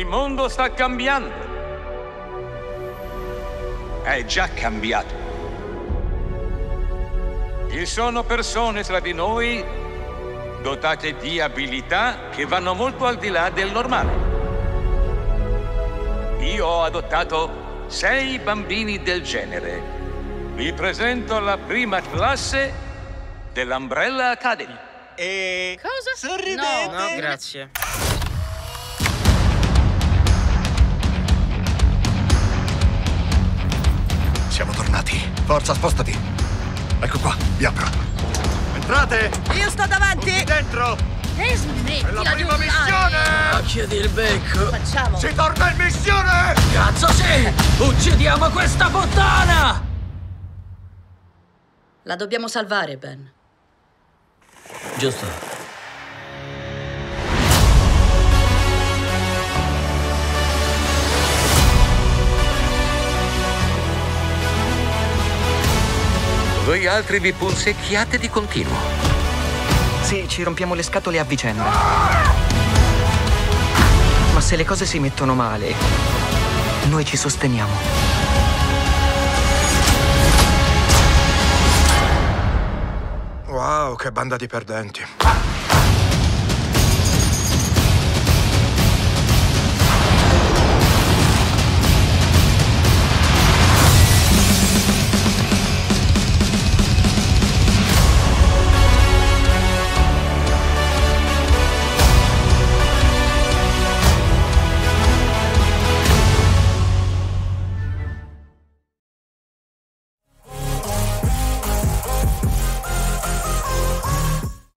Il mondo sta cambiando. È già cambiato. Ci sono persone tra di noi dotate di abilità che vanno molto al di là del normale. Io ho adottato sei bambini del genere. Vi presento la prima classe dell'Umbrella Academy. E... Cosa? Sorridete! No. No, grazie. Forza, spostati. Ecco qua, vi apro. Entrate! Io sto davanti! Dentro! E smettila È la prima missione! Occhio di il becco. Facciamo. Si torna in missione! Cazzo sì! Uccidiamo questa puttana! La dobbiamo salvare, Ben. Giusto. Voi altri vi punzecchiate di continuo. Sì, ci rompiamo le scatole a vicenda. Ma se le cose si mettono male, noi ci sosteniamo. Wow, che banda di perdenti.